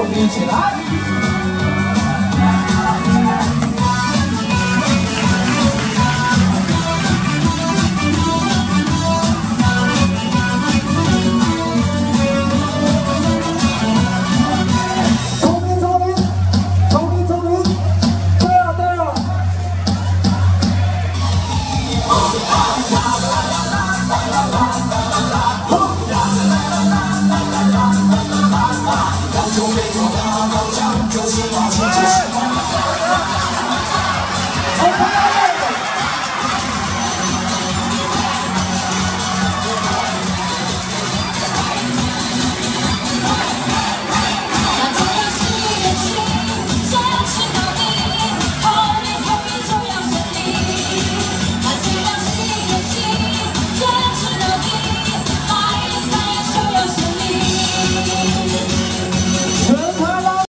手，一起来。